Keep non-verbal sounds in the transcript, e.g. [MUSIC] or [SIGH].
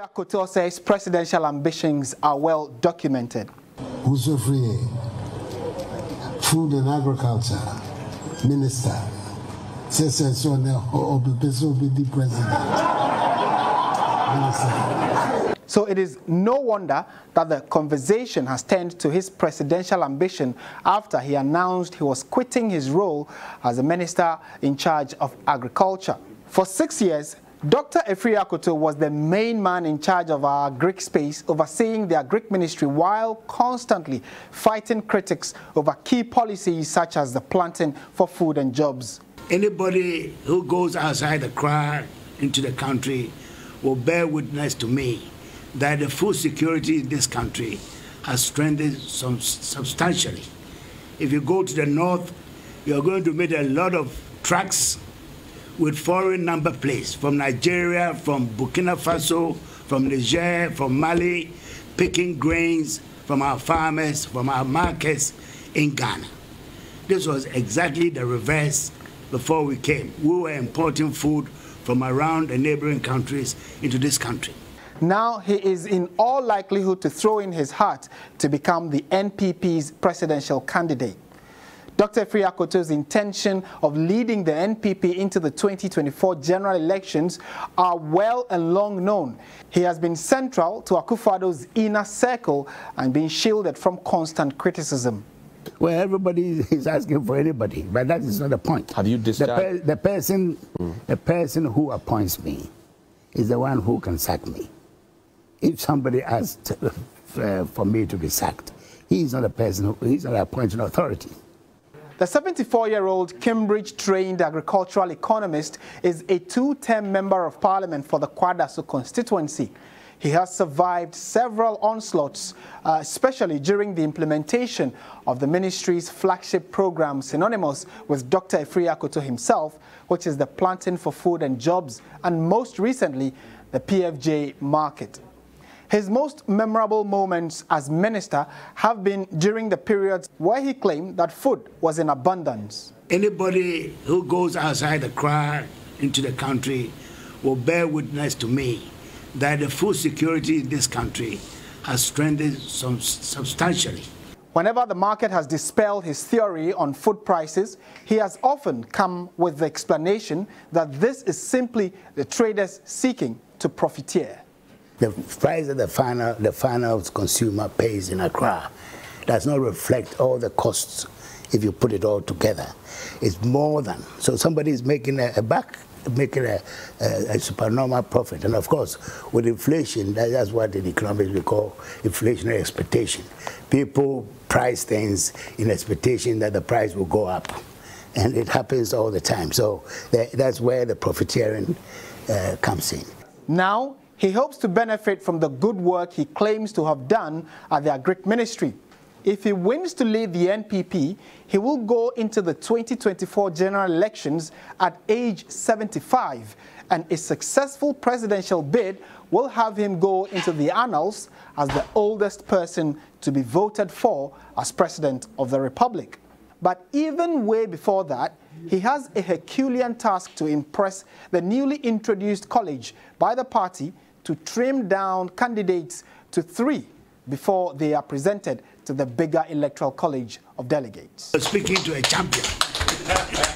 Akoto says presidential ambitions are well documented. Owusu Afriyie, Food and Agriculture Minister, says so now, the president. So it is no wonder that the conversation has turned to his presidential ambition after he announced he was quitting his role as a minister in charge of agriculture. For six years, Dr. Afriyie Akoto was the main man in charge of Agric space, overseeing the Agric ministry while constantly fighting critics over key policies such as the planting for food and jobs. Anybody who goes outside Accra into the country will bear witness to me that the food security in this country has strengthened some, substantially. If you go to the north, you're going to meet a lot of trucks with foreign number plates from Nigeria, from Burkina Faso, from Niger, from Mali, picking grains from our farmers, from our markets in Ghana. This was exactly the reverse before we came. We were importing food from around the neighboring countries into this country. Now he is in all likelihood to throw in his hat to become the NPP's presidential candidate. Dr. Afriyie Akoto's intention of leading the NPP into the 2024 general elections are well and long known. He has been central to Akufo-Addo's inner circle and been shielded from constant criticism. Well, everybody is asking for anybody, but that is not the point. Have you decided? The, per the person, mm. the person who appoints me is the one who can sack me. If somebody asked uh, for me to be sacked, he is not a person who, he's not an appointing authority. The 74-year-old Cambridge-trained agricultural economist is a two-term member of parliament for the Kwadaso constituency. He has survived several onslaughts, uh, especially during the implementation of the ministry's flagship program synonymous with Dr. Afriyie Akoto himself, which is the Planting for Food and Jobs, and most recently, the PFJ market. His most memorable moments as minister have been during the periods where he claimed that food was in abundance. Anybody who goes outside Accra into the country will bear witness to me that the food security in this country has strengthened some substantially. Whenever the market has dispelled his theory on food prices, he has often come with the explanation that this is simply the traders seeking to profiteer the price that the final, the final consumer pays in Accra does not reflect all the costs if you put it all together. It's more than. So somebody is making a, a buck, making a, a, a, supernormal profit. And of course, with inflation, that, that's what in economics we call inflationary expectation. People price things in expectation that the price will go up. And it happens all the time. So that, that's where the profiteering uh, comes in. Now, he hopes to benefit from the good work he claims to have done at the Agric Ministry. If he wins to lead the NPP, he will go into the 2024 general elections at age 75, and a successful presidential bid will have him go into the annals as the oldest person to be voted for as President of the Republic. But even way before that, he has a Herculean task to impress the newly introduced college by the party to trim down candidates to three before they are presented to the bigger Electoral College of Delegates. Speaking to a champion. [LAUGHS]